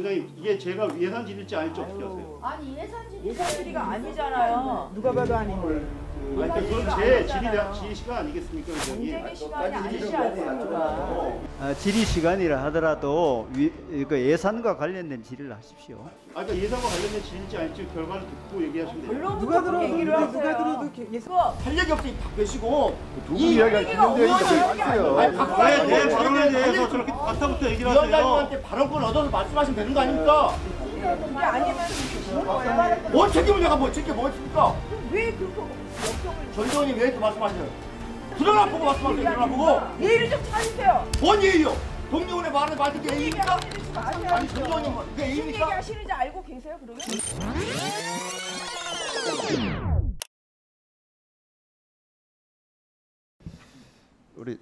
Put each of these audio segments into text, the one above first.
위원장님 이게 제가 예산 질일지 아닐지 어떻게 아세요? 아니 예산 질의 예산 질의가 아니잖아요. 누가 봐도 아니고. 아니 그러니까 그건 제 질의 질의 시간 아니겠습니까, 위원장님? 경쟁의 시간이 아니지 않습니까? 아, 질의 시간이라 하더라도 위, 그 예산과 관련된 질의를 하십시오. 아 그러니까 예산과 관련된 질일지 아닐지 결과를 듣고 얘기하시면 돼요. 누가 들어도 얘기를 누가 하세요. 들어도 게- 예산 할 얘기 없이 다 빼시고 두이 이야기가 거예요. 아니, 내뭐 발언에 할 대해서 저렇게 바탕부터 얘기를 하세요? 위원장님한테 발언권 얻어서 말씀하시면 되는 거 아닙니까? 이게 아니면 뭐야? 뭔 책임을 내가 뭐 책임 뭐 있습니까? 왜 그렇게 역적을 전 의원님 왜 이렇게 말씀하세요? 드러나 보고 말씀하세요. 드러나 보고. 예의를 좀 차리세요. 뭔 예의요? 동료원의 말을 받은 게 예의입니까? 아니 전 의원님 그게 무슨 예의입니까? 얘기하시는지 알고 계세요 그러면? 우리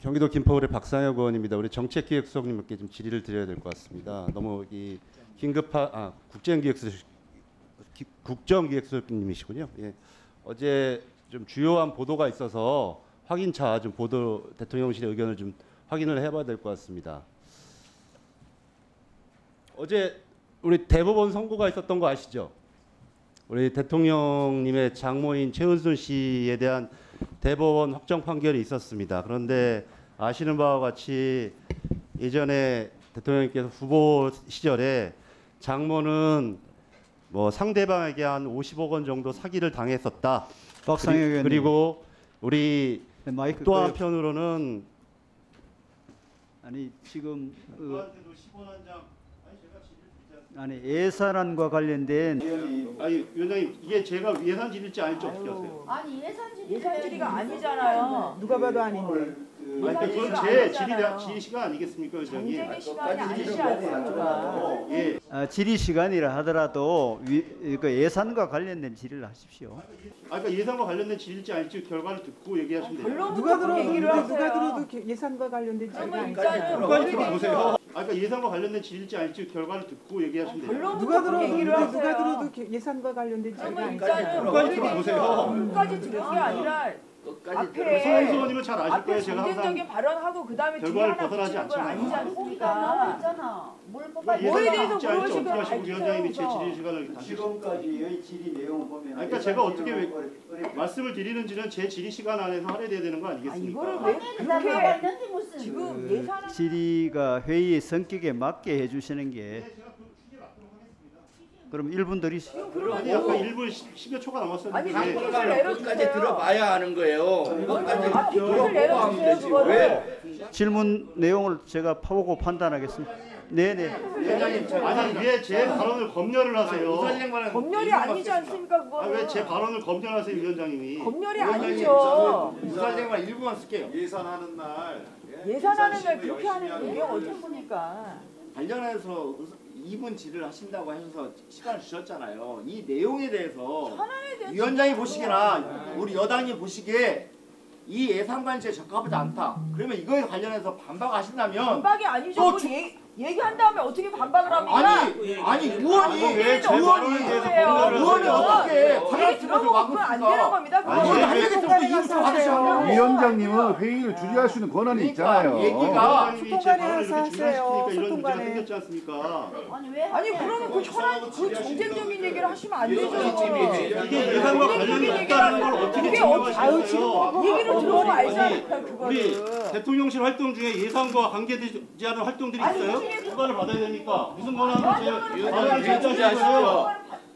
경기도 김포울의 박상혁 의원입니다. 우리 정책기획수석님께 좀 질의를 드려야 될 것 같습니다. 너무 이 긴급한 아 국정기획수 기- 국정기획수석님이시군요. 예. 어제 좀 주요한 보도가 있어서 확인차 좀 보도 대통령실의 의견을 좀 확인을 해봐야 될 것 같습니다. 어제 우리 대법원 선고가 있었던 거 아시죠? 우리 대통령님의 장모인 최은순 씨에 대한 대법원 확정 판결이 있었습니다. 그런데 아시는 바와 같이 예전에 대통령님께서 후보 시절에 장모는 뭐 상대방에게 한 50억 원 정도 사기를 당했었다. 박상혁 그리- 의원님. 그리 고 우리 네, 마이크 또 꺼요. 한편으로는 아니 지금 그, 저한테도 10원 한 장. 아니 예산안과 관련된 아니 위원장님 이게 제가 예산 질일지 아닐지 어떻게 아세요? 아니 예산 질의 예산 질의가 아니잖아요. 누가 봐도 아니고. 아니 그건 제 질의 질의 시간 아니겠습니까, 위원장님? 경쟁의 시간이 아니지 않습니까? 예. 아, 질의 시간이라 하더라도 위, 그 예산과 관련된 질의를 하십시오. 아 그러니까 예산과 관련된 질일지 아닐지 결과를 듣고 얘기하시면 돼요. 누가 결론부터 들어도 얘기를 누가 하세요. 들어도 게- 예산과 관련된 질의가 아니잖아요. 머리에 들어보세요. 아 그러니까 예산과 관련된 질일지 아닐지 결과를 듣고 얘기하시면 돼요. 누가 결론부터 들어도 얘기를 누가 하세요. 들어도 게- 예산과 관련된 질의가 아니잖아요. 머리에 들어보세요. 끝까지 들은 게 아니라 손 앞에 의원님은 잘 아실 앞에 거예요. 제가 항상 발언하고 그 다음에 뒤에 결과를 하나 벗어나지 붙이는 건 않잖아요. 아니지 나와 않습니까? 있잖아. 뭘 뽑아? 뭐에 대해서 어떻게 물어보시면 하시고 위원장님이 제 질의 시간을 지금까지의 질의 내용을 보면 그러니까 제가 어떻게 왜 말씀을 드리는지는 제 질의 시간 안에서 할애돼야 되는 거아 아니겠습니까? 이거를 왜 그렇게 지금 그 예산안 질의가 회의 성격에 맞게 해주시는 게 그럼 1분 드리시죠. 아니 아까 1분 10여 초가 남았었는데 아니 내려주세요. 끝까지 들어봐야 하는 거예요. 끝까지 아 빅pit을 들어보고 하면 내려주세요 되지. 그거를. 왜? 질문 내용을 제가 파보고 판단하겠습니다. 네네. 아니 왜 제 발언을 검열을 하세요? 검열이 아니지 않습니까 아, 그거는? 왜제 발언을 검열하세요 위원장님이? 검열이 아니죠. 우사진행만 1분만 쓸게요. 예산하는 날 예산하는 날 그렇게 하는 게 어떻습니까? 관련해서 2분 질의를 하신다고 하셔서 시간을 주셨잖아요. 이 내용에 대해서 위원장이 보시기나 우리 여당이 보시기에 이 예산 관시에 적합하지 않다. 그러면 이거에 관련해서 반박하신다면 반박이 아니죠. 또그 주- 얘기, 얘기한 다음에 어떻게 반박을 합니까? 아니 아니 의원이 왜제 의원이 의원이 하세요? 어떻게 얘기 관할 측에서 들어보고 그건 안 되는? 겁니다. 그거는. 왜할 얘기 들어도 2분 받으시면 위원장님은 회의를 주재할 수 있는 권한이 그러니까 있잖아요. 얘기가 소통관에 이렇게 하세요. 소통관에. 생겼지 않습니까? 아니 왜? 아니? 그러면 그 현안 그 정쟁적인 얘기를 하시면 안 되죠. 이게 예산과 관련이 없다는 걸 어떻게 그게 어- 아유, 지금 증명하시겠어요? 얘기를 들어보고 알잖아요. 우리 그거를. 대통령실 활동 중에 예산과 관계되지 않은 활동들이 있어요? 무슨 얘기- 허가를 받아야 되니까 무슨 권한을 제 위원장은 발언을 제지하시고요?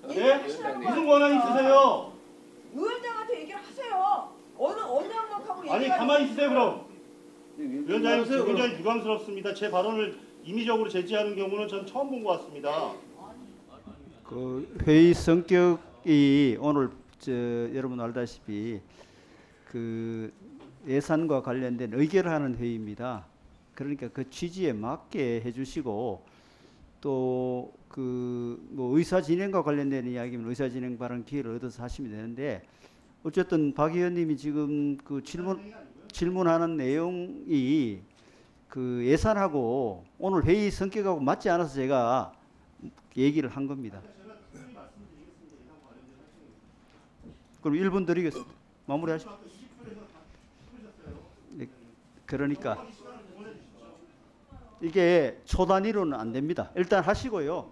네? 무슨 권한이 있으세요? 위원장한테 얘기를 하세요. 어느 어느 항목하고 아니 얘기가 가만히 있으세요 그럼. 위원장님 굉장히 유감스럽습니다. 제 발언을 임의적으로 제지하는 경우는 전 처음 본 것 같습니다. 그 회의 성격이 오늘 저 여러분 알다시피 그 예산과 관련된 의결하는 회의입니다. 그러니까 그 취지에 맞게 해주시고 또 그 뭐 의사 진행과 관련된 이야기면 의사 진행 발언 기회를 얻어서 하시면 되는데 어쨌든 박 의원님이 지금 그 질문 질문하는 내용이 그 예산하고 오늘 회의 성격하고 맞지 않아서 제가 얘기를 한 겁니다. 그럼 1분 드리겠습니다. 마무리하시죠. 네, 그러니까 이게 초 단위로는 안 됩니다. 일단 하시고요.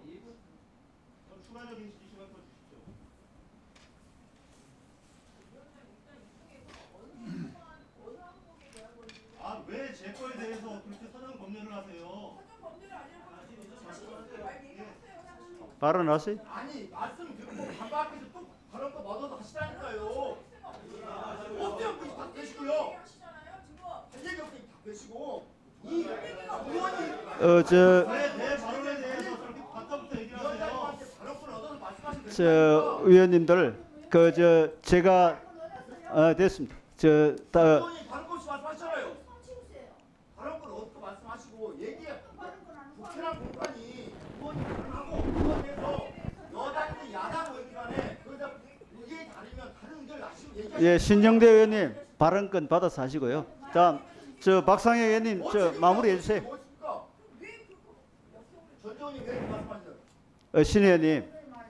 아왜제 거에 대해서 그렇게 사전 검열을 하세요? 발언하세요. 아니 말씀 듣고 반박해서 또 그런 거 얻어서 하시라니까요. 그다 되시고요. 할 얘기 없으니 다 되시고 이 의원이 어, 저, 의원님들, 그 저 제가 어, 됐습니다. 저 다, 의원이 발언권 없이 말씀하시잖아요. 발언권 얻고 말씀하시고 얘기 국회랑 공간이 의원이 발언하고 의원에서 여당이든 야당 의원 간에 그러다 의견이 다르면 다른 의견을 나시고 얘기하시면 예, 신정대 의원님 발언권 받아서 하시고요. 다음 저 박상혜 의원님 저 마무리해 주세요. 전 의원이 왜 이렇게 말씀하시죠? 어, 신 의원님,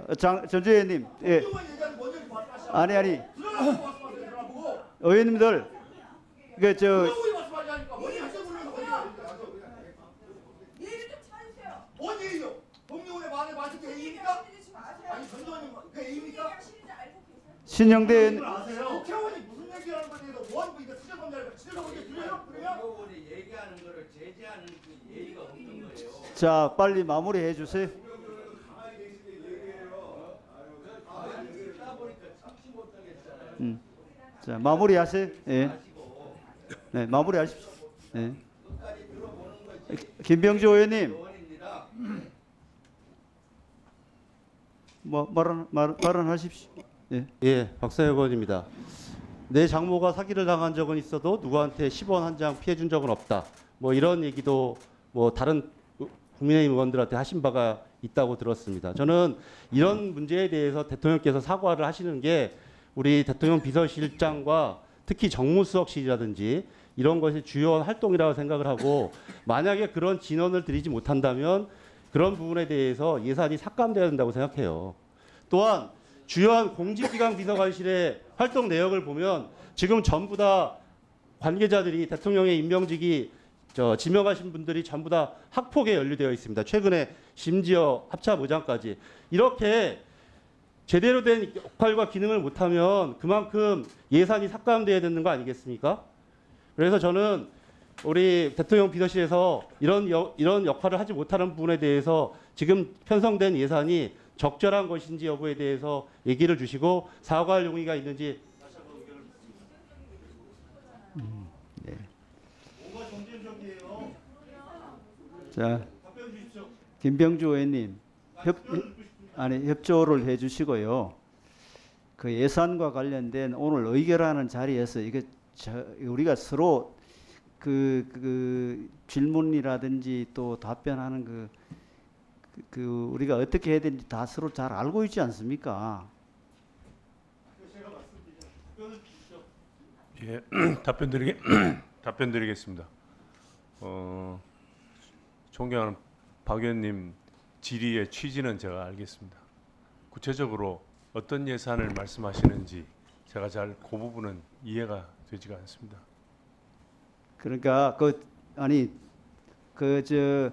어, 장 전주 의원님, 예. 아니 아니. 의원님들, 그저 거예요. 자 빨리 마무리해 주세요. 음, 자 마무리하세요. 예, 네 마무리하십시오. 예. 김병주 의원님, 뭐 발언 말, 발언하십시오. 예. 예, 박사의 의원입니다. 내 장모가 사기를 당한 적은 있어도 누구한테 10원 한 장 피해 준 적은 없다. 뭐 이런 얘기도 뭐 다른 국민의힘 의원들한테 하신 바가 있다고 들었습니다. 저는 이런 문제에 대해서 대통령께서 사과를 하시는 게 우리 대통령 비서실장과 특히 정무수석실이라든지 이런 것이 주요한 활동이라고 생각을 하고 만약에 그런 진언을 드리지 못한다면 그런 부분에 대해서 예산이 삭감돼야 된다고 생각해요. 또한 주요한 공직기강 비서관실의 활동 내역을 보면 지금 전부 다 관계자들이 대통령의 임명직이 저 지명하신 분들이 전부 다 학폭에 연루되어 있습니다. 최근에 심지어 합참의장까지 이렇게 제대로 된 역할과 기능을 못하면 그만큼 예산이 삭감돼야 되는 거 아니겠습니까? 그래서 저는 우리 대통령 비서실에서 이런 여- 이런 역할을 하지 못하는 부분에 대해서 지금 편성된 예산이 적절한 것인지 여부에 대해서 얘기를 주시고 사과할 용의가 있는지? 자. 김병주 의원님 협 아니 협조를 해주시고요. 그 예산과 관련된 오늘 의결하는 자리에서 이게 저, 우리가 서로 그, 그 질문이라든지 또 답변하는 그, 그, 그 우리가 어떻게 해야 되는지 다 서로 잘 알고 있지 않습니까? 예, 답변 드리게 답변 드리겠습니다. 어, 존경하는 박 의원님 질의의 취지는 제가 알겠습니다. 구체적으로 어떤 예산을 말씀하시는지 제가 잘 그 부분은 이해가 되지가 않습니다. 그러니까 그 아니 그저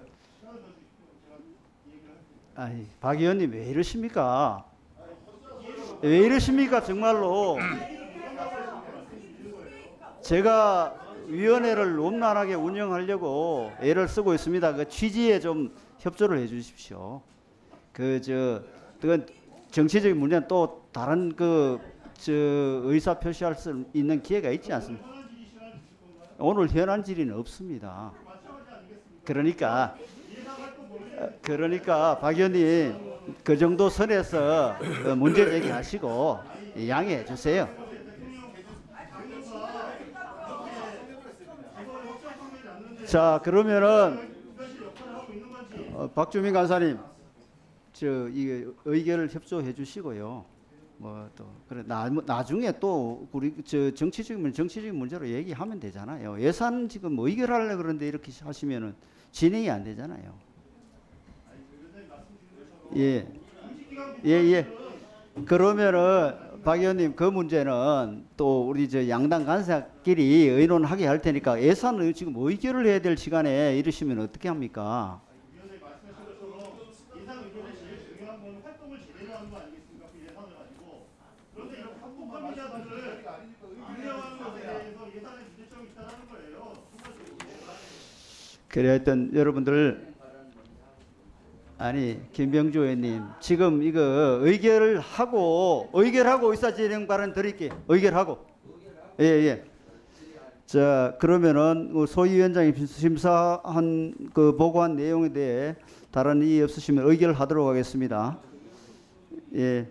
아니 박 의원님 왜 이러십니까? 왜 이러십니까 정말로? 제가 위원회를 원만하게 운영하려고 애를 쓰고 있습니다. 그 취지에 좀 협조를 해주십시오. 그저 그건 정치적인 문제는 또 다른 그 저 의사 표시할 수 있는 기회가 있지 않습니까? 오늘 현안 질의는 없습니다. 그러니까 어, 그러니까 박 의원님 그 정도 선에서 어, 문제 제기하시고 양해해 주세요. 자 그러면은 어, 박주민 간사님 저 이게 의결을 협조해 주시고요. 뭐 또 그래 나, 나중에 또 우리 저 정치적인 문- 정치적인 문제로 얘기하면 되잖아요. 예산 지금 뭐 의결하려 그러는데 이렇게 하시면은 진행이 안 되잖아요. 예. 예, 예. 그러면은 박 의원님 그 문제는 또 우리 저 양당 간사끼리 의논하게 할 테니까 예산을 지금 의결을 해야 될 시간에 이러시면 어떻게 합니까? 위원장님 말씀하신 것처럼 예산 의결에 제일 중요한 건 활동을 제대로 하는 거 아니겠습니까? 그 예산을 가지고. 그런데 이런 기자들을 운영하는 것에 대해서 예산에 문제점이 있다는 거예요. 그래 하여튼 여러분들 아니 김병주 의원님 지금 이거 의결을 하고 의결하고 의사진행 발언 드릴게 의결하고. 예 예. 자 그러면은 그 소위 위원장이 심사한 그 보고한 내용에 대해 다른 이의 없으시면 의결하도록 하겠습니다. 예